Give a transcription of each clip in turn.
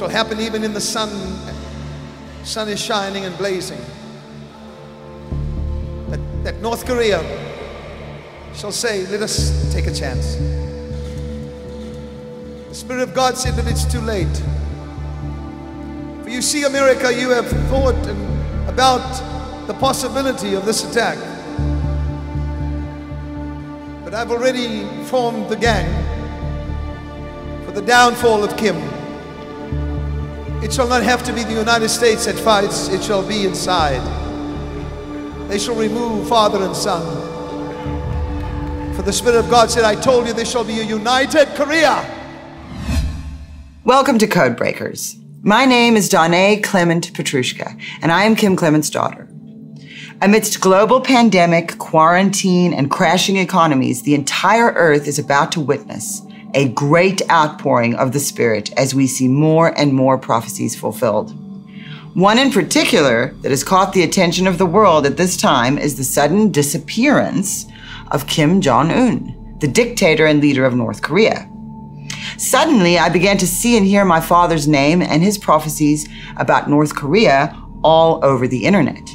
shall happen even in the sun. Sun is shining and blazing. That, that North Korea shall say, Let us take a chance. The Spirit of God said that it's too late. For you see, America, you have thought about the possibility of this attack. But I've already formed the gang for the downfall of Kim. It shall not have to be the United States that fights, it shall be inside. They shall remove father and son. For the Spirit of God said, I told you there shall be a united Korea. Welcome to Codebreakers. My name is Donné Clement Petrushka, and I am Kim Clement's daughter. Amidst global pandemic, quarantine, and crashing economies, the entire earth is about to witness a great outpouring of the Spirit as we see more and more prophecies fulfilled. One in particular that has caught the attention of the world at this time is the sudden disappearance of Kim Jong un, the dictator and leader of North Korea. Suddenly, I began to see and hear my father's name and his prophecies about North Korea all over the internet.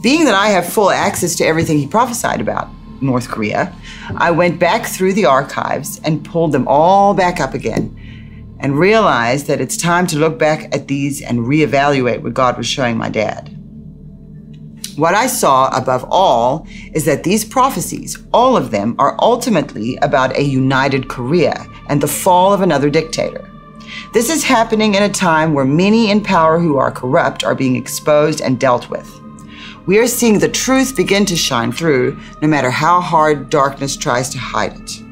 Being that I have full access to everything he prophesied about North Korea, I went back through the archives and pulled them all back up again and realized that it's time to look back at these and reevaluate what God was showing my dad. What I saw above all is that these prophecies, all of them, are ultimately about a united Korea and the fall of another dictator. This is happening in a time where many in power who are corrupt are being exposed and dealt with we are seeing the truth begin to shine through, no matter how hard darkness tries to hide it.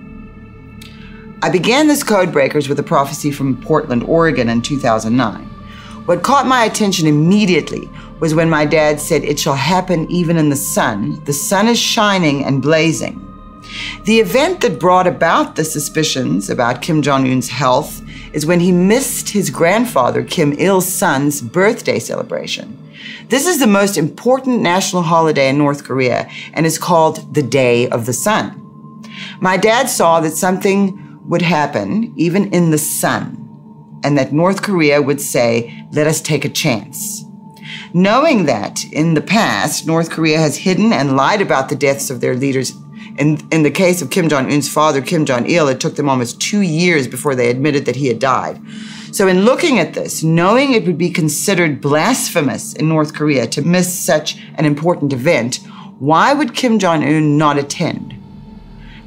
I began this Code Breakers with a prophecy from Portland, Oregon in 2009. What caught my attention immediately was when my dad said, It shall happen even in the sun. The sun is shining and blazing. The event that brought about the suspicions about Kim Jong un's health is when he missed his grandfather, Kim Il sung's birthday celebration. This is the most important national holiday in North Korea and is called the Day of the Sun. My dad saw that something would happen even in the sun and that North Korea would say, let us take a chance. Knowing that in the past, North Korea has hidden and lied about the deaths of their leaders. In, in the case of Kim Jong un's father, Kim Jong il, it took them almost two years before they admitted that he had died. So, in looking at this, knowing it would be considered blasphemous in North Korea to miss such an important event, why would Kim Jong un not attend?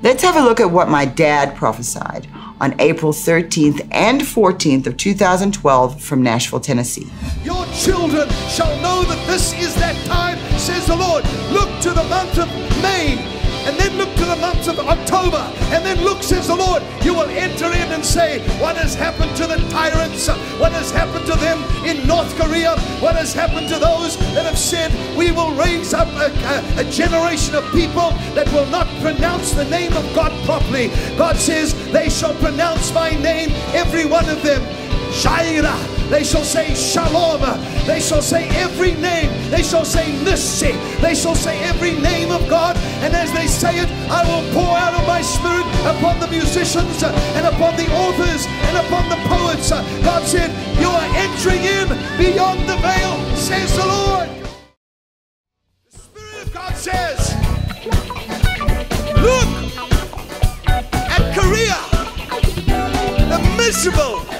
Let's have a look at what my dad prophesied on April 13th and 14th of 2012 from Nashville, Tennessee. Your children shall know that this is that time, says the Lord. Look to the month of May and then look to the months of October, and then look, says the Lord, you will enter in and say, What has happened to the tyrants? What has happened to them in North Korea? What has happened to those that have said, We will raise up a, a, a generation of people that will not pronounce the name of God properly? God says, They shall pronounce my name, every one of them. Jireh, they shall say Shalom. They shall say every name. They shall say Nissi. They shall say every name of God. And as they say it, I will pour out of my spirit upon the musicians and upon the authors and upon the poets. God said, You are entering in beyond the veil, says the Lord. The Spirit of God says, Look at Korea, the miserable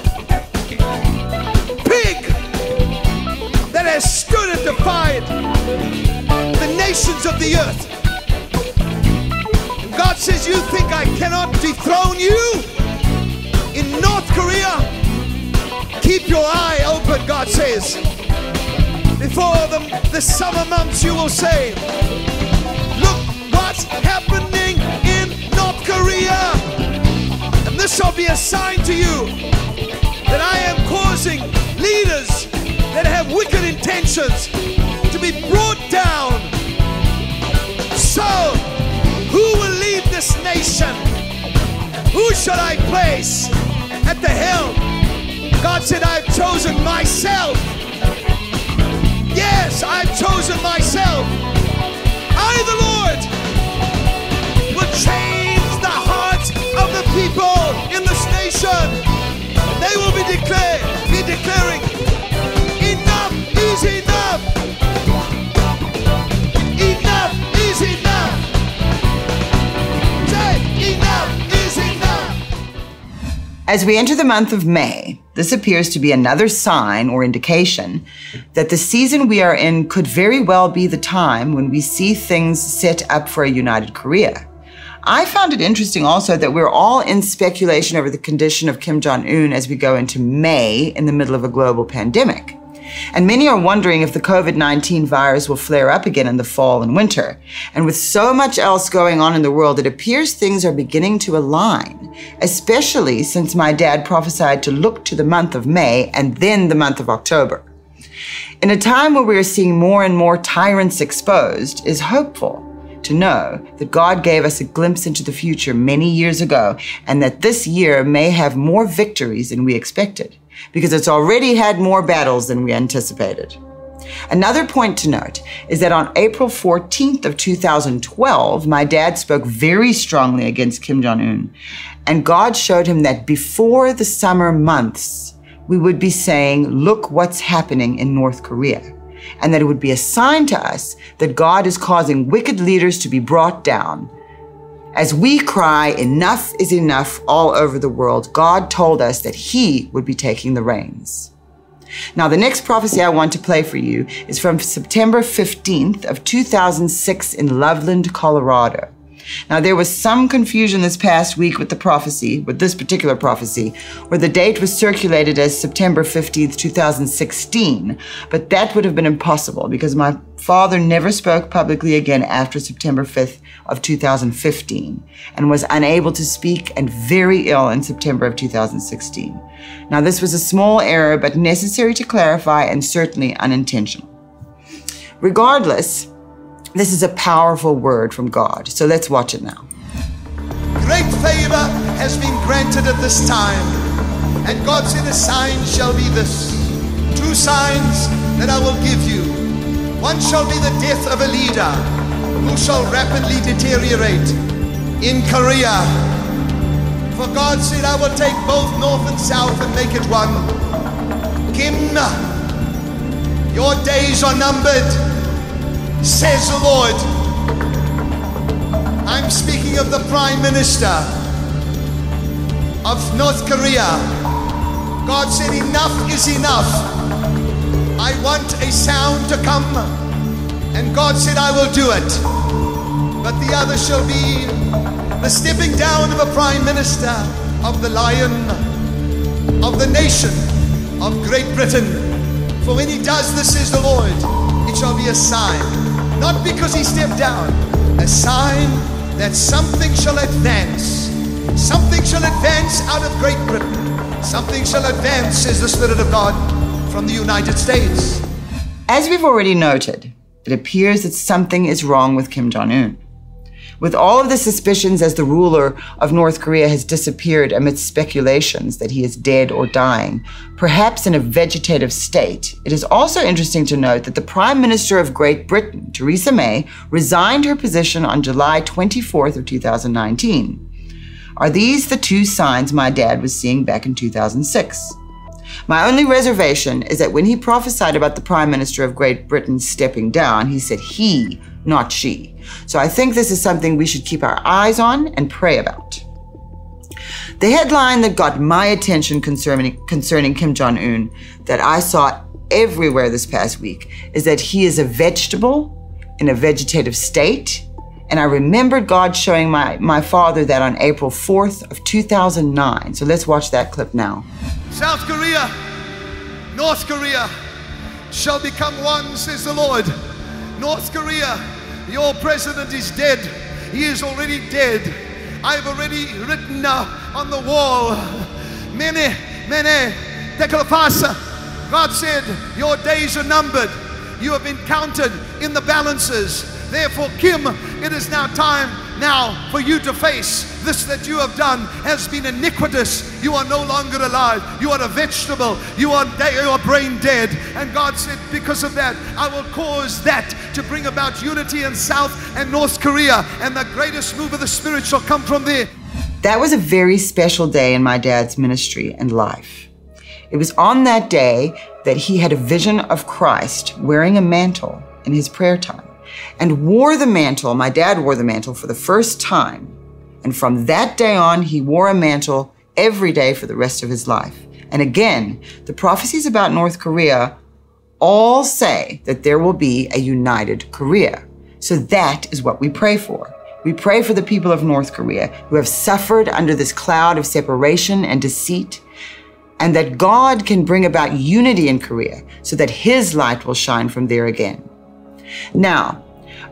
defied the nations of the earth. And God says, You think I cannot dethrone you? In North Korea, keep your eye open, God says. Before the, the summer months, you will say, Look what's happening in North Korea. And this shall be a sign to you that I am causing leaders that have wicked intentions to be brought down. So, who will lead this nation? Who shall I place at the helm? God said, I've chosen myself. Yes, I've chosen myself. I, the Lord, will change the hearts of the people in this nation. They will be declared, be declared As we enter the month of May, this appears to be another sign or indication that the season we are in could very well be the time when we see things set up for a united Korea. I found it interesting also that we're all in speculation over the condition of Kim Jong un as we go into May in the middle of a global pandemic. And many are wondering if the COVID 19 virus will flare up again in the fall and winter. And with so much else going on in the world, it appears things are beginning to align, especially since my dad prophesied to look to the month of May and then the month of October. In a time where we are seeing more and more tyrants exposed, is hopeful to know that God gave us a glimpse into the future many years ago and that this year may have more victories than we expected because it's already had more battles than we anticipated. Another point to note is that on April 14th of 2012, my dad spoke very strongly against Kim Jong Un, and God showed him that before the summer months, we would be saying, "Look what's happening in North Korea." And that it would be a sign to us that God is causing wicked leaders to be brought down as we cry, enough is enough all over the world, God told us that He would be taking the reins. Now, the next prophecy I want to play for you is from September 15th of 2006 in Loveland, Colorado. Now, there was some confusion this past week with the prophecy, with this particular prophecy, where the date was circulated as September 15th, 2016. But that would have been impossible because my father never spoke publicly again after September 5th of 2015 and was unable to speak and very ill in September of 2016. Now, this was a small error, but necessary to clarify and certainly unintentional. Regardless, this is a powerful word from God. So let's watch it now. Great favor has been granted at this time. And God said, A sign shall be this. Two signs that I will give you. One shall be the death of a leader who shall rapidly deteriorate in Korea. For God said, I will take both north and south and make it one. Kim, your days are numbered says the Lord. I'm speaking of the Prime Minister of North Korea. God said, Enough is enough. I want a sound to come. And God said, I will do it. But the other shall be the stepping down of a Prime Minister of the Lion of the nation of Great Britain. For when he does this, is the Lord, it shall be a sign not because he stepped down, a sign that something shall advance. Something shall advance out of Great Britain. Something shall advance, says the Spirit of God, from the United States. As we've already noted, it appears that something is wrong with Kim Jong un. With all of the suspicions as the ruler of North Korea has disappeared amidst speculations that he is dead or dying, perhaps in a vegetative state, it is also interesting to note that the Prime Minister of Great Britain, Theresa May, resigned her position on July 24th of 2019. Are these the two signs my dad was seeing back in 2006? My only reservation is that when he prophesied about the Prime Minister of Great Britain stepping down, he said he, not she. So I think this is something we should keep our eyes on and pray about. The headline that got my attention concerning, concerning Kim Jong un that I saw everywhere this past week is that he is a vegetable in a vegetative state. And I remembered God showing my, my father that on April 4th of 2009. So let's watch that clip now. South Korea, North Korea shall become one, says the Lord. North Korea, your president is dead. He is already dead. I've already written now on the wall, many, many, God said, Your days are numbered. You have been counted in the balances. Therefore, Kim, it is now time now for you to face this that you have done has been iniquitous. You are no longer alive. You are a vegetable. You are, de- you are brain dead. And God said, because of that, I will cause that to bring about unity in South and North Korea. And the greatest move of the Spirit shall come from there. That was a very special day in my dad's ministry and life. It was on that day that he had a vision of Christ wearing a mantle in his prayer time and wore the mantle. My dad wore the mantle for the first time. And from that day on, he wore a mantle every day for the rest of his life. And again, the prophecies about North Korea all say that there will be a united Korea. So that is what we pray for. We pray for the people of North Korea who have suffered under this cloud of separation and deceit, and that God can bring about unity in Korea so that His light will shine from there again. Now,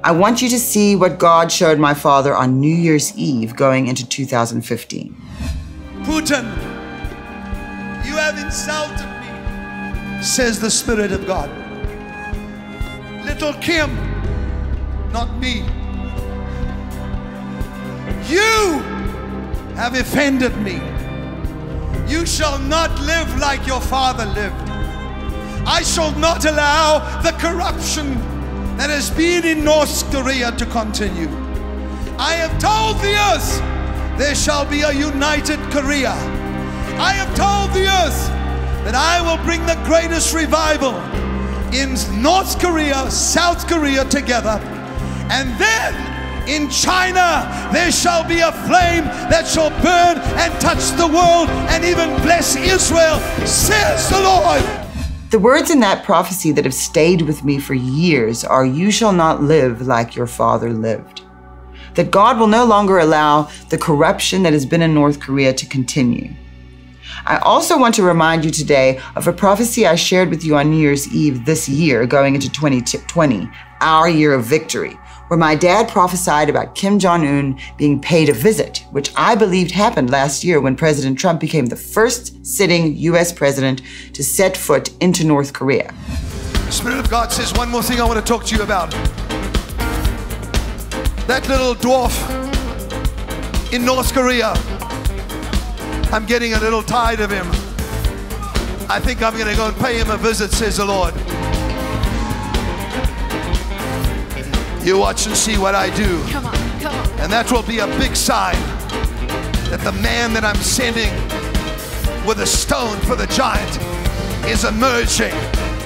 I want you to see what God showed my father on New Year's Eve going into 2015. Putin, you have insulted me, says the Spirit of God. Little Kim, not me. You have offended me. You shall not live like your father lived. I shall not allow the corruption that has been in North Korea to continue. I have told the earth there shall be a united Korea. I have told the earth that I will bring the greatest revival in North Korea, South Korea together. And then in China there shall be a flame that shall burn and touch the world and even bless Israel, says the Lord. The words in that prophecy that have stayed with me for years are You shall not live like your father lived. That God will no longer allow the corruption that has been in North Korea to continue. I also want to remind you today of a prophecy I shared with you on New Year's Eve this year, going into 2020, our year of victory where my dad prophesied about Kim Jong un being paid a visit, which I believed happened last year when President Trump became the first sitting U.S. president to set foot into North Korea. The Spirit of God says one more thing I want to talk to you about. That little dwarf in North Korea, I'm getting a little tired of him. I think I'm going to go and pay him a visit, says the Lord. You watch and see what I do. Come on, come on. And that will be a big sign that the man that I'm sending with a stone for the giant is emerging.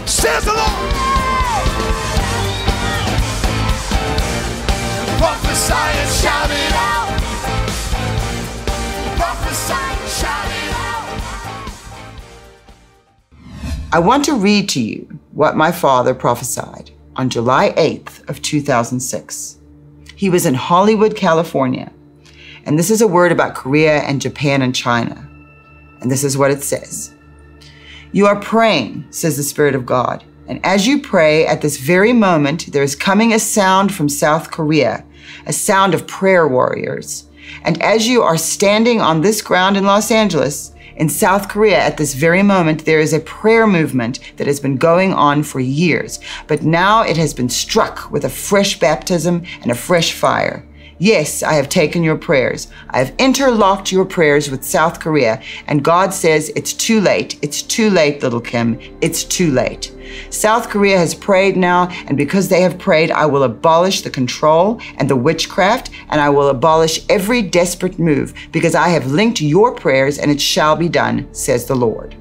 Says the Lord. Prophesy and shout it out. Prophesy and shout it out. I want to read to you what my father prophesied on July 8th of 2006. He was in Hollywood, California. And this is a word about Korea and Japan and China. And this is what it says. You are praying, says the Spirit of God. And as you pray at this very moment, there is coming a sound from South Korea, a sound of prayer warriors. And as you are standing on this ground in Los Angeles, in South Korea, at this very moment, there is a prayer movement that has been going on for years, but now it has been struck with a fresh baptism and a fresh fire. Yes, I have taken your prayers. I have interlocked your prayers with South Korea, and God says it's too late. It's too late, little Kim. It's too late. South Korea has prayed now, and because they have prayed, I will abolish the control and the witchcraft, and I will abolish every desperate move, because I have linked your prayers, and it shall be done, says the Lord.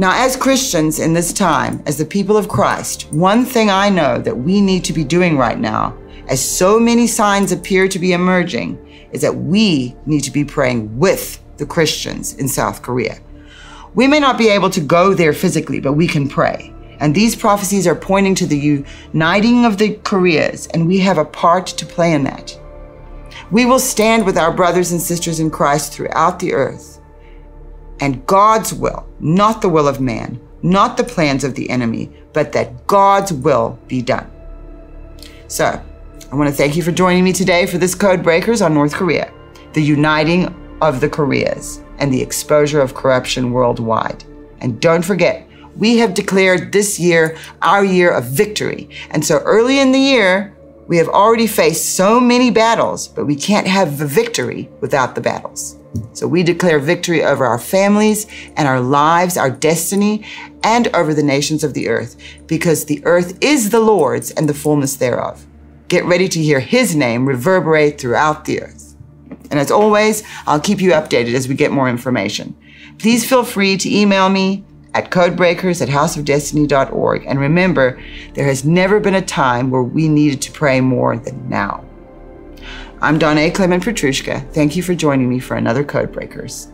Now, as Christians in this time, as the people of Christ, one thing I know that we need to be doing right now, as so many signs appear to be emerging, is that we need to be praying with the Christians in South Korea. We may not be able to go there physically, but we can pray. And these prophecies are pointing to the uniting of the Koreas, and we have a part to play in that. We will stand with our brothers and sisters in Christ throughout the earth. And God's will, not the will of man, not the plans of the enemy, but that God's will be done. So, I want to thank you for joining me today for this Code Breakers on North Korea, the uniting of the Koreas, and the exposure of corruption worldwide. And don't forget, we have declared this year our year of victory. And so early in the year, we have already faced so many battles, but we can't have the victory without the battles. So we declare victory over our families and our lives, our destiny, and over the nations of the earth, because the earth is the Lord's and the fullness thereof. Get ready to hear his name reverberate throughout the earth. And as always, I'll keep you updated as we get more information. Please feel free to email me at codebreakers at houseofdestiny.org. And remember, there has never been a time where we needed to pray more than now. I'm Donné Clement Petrushka. Thank you for joining me for another Codebreakers.